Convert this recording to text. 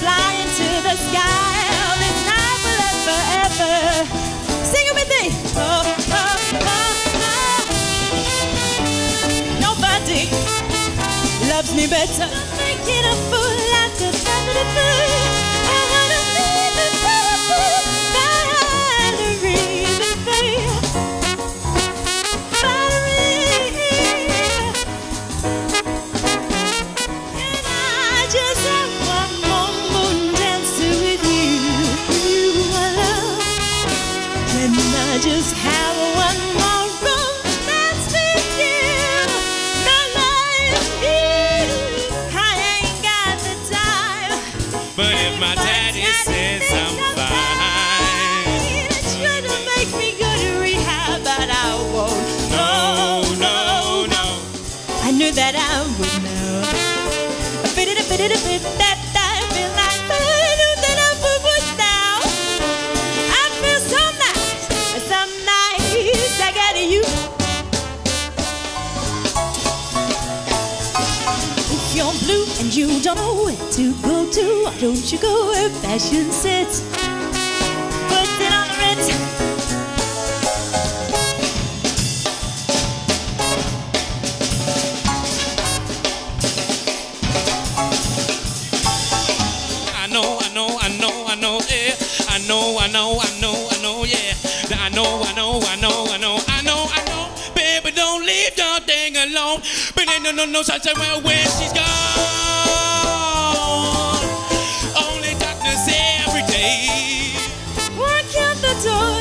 flying to the sky. This night will last forever. Sing it with me. Oh, oh, oh, oh. Nobody loves me better. Making a fool out of me. I just have one more romance with you, my life? I ain't got the time. But if my daddy says I'm fine, Try to make me go to rehab, but I won't. no, no, no. I knew that I would know. I fit it, I fit it, you're blue and you don't know where to go to, why don't you go where fashion sits? Put it on the ritz. I know, I know, I know, I know, yeah. I know, I know, I know, I know, yeah. I know, I know, I know, I know, I know, I know. Baby, don't leave your thing ain't no, no, no sunshine when she's gone. Only darkness every day. Walk out the door.